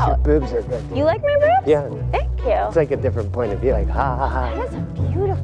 out. Your boobs are good. You like my boobs? Yeah. Thank you. It's like a different point of view. Like, ha ha ha. That is a beautiful